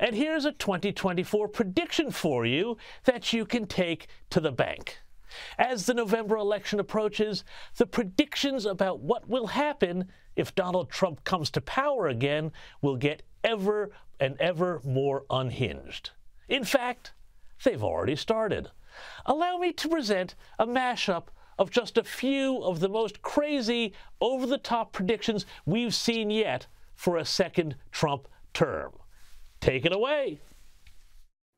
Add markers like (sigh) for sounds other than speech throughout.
And here's a 2024 prediction for you that you can take to the bank. As the November election approaches, the predictions about what will happen if Donald Trump comes to power again will get ever and ever more unhinged. In fact, they've already started. Allow me to present a mashup of just a few of the most crazy, over the top predictions we've seen yet for a second Trump term. Take it away.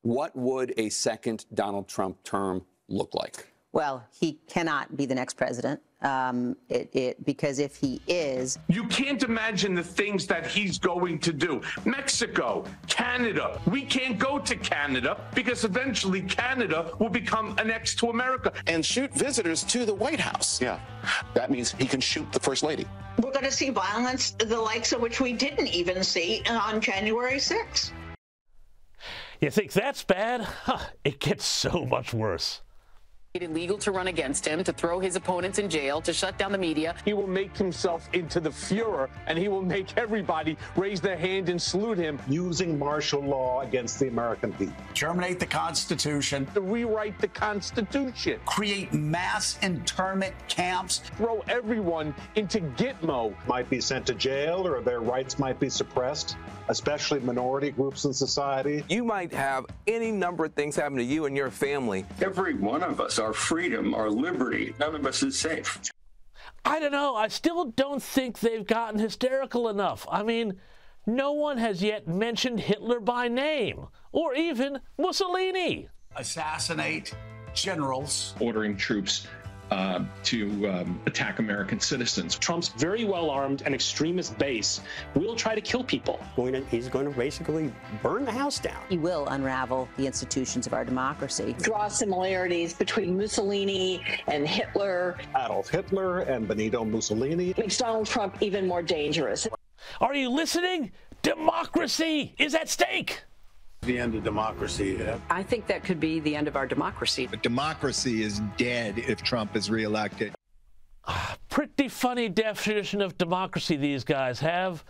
What would a second Donald Trump term look like? Well, he cannot be the next president. Um, it, it, because if he is, you can't imagine the things that he's going to do. Mexico, Canada. We can't go to Canada because eventually Canada will become annexed to America and shoot visitors to the White House. Yeah, that means he can shoot the first lady. We're going to see violence, the likes of which we didn't even see uh, on January 6th. You think that's bad? Huh, it gets so much worse illegal to run against him, to throw his opponents in jail, to shut down the media. He will make himself into the Fuhrer, and he will make everybody raise their hand and salute him. Using martial law against the American people. Terminate the Constitution. To rewrite the Constitution. Create mass internment camps. Throw everyone into Gitmo. Might be sent to jail or their rights might be suppressed, especially minority groups in society. You might have any number of things happen to you and your family. Every one of us our freedom, our liberty. None of us is safe. I don't know. I still don't think they've gotten hysterical enough. I mean, no one has yet mentioned Hitler by name, or even Mussolini. Assassinate generals. Ordering troops uh, to um, attack American citizens. Trump's very well armed and extremist base will try to kill people. Going to, he's going to basically burn the house down. He will unravel the institutions of our democracy. Draw similarities between Mussolini and Hitler. Adolf Hitler and Benito Mussolini. Makes Donald Trump even more dangerous. Are you listening? Democracy is at stake the end of democracy. I think that could be the end of our democracy. But democracy is dead if Trump is reelected. (sighs) Pretty funny definition of democracy these guys have.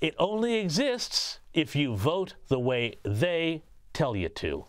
It only exists if you vote the way they tell you to.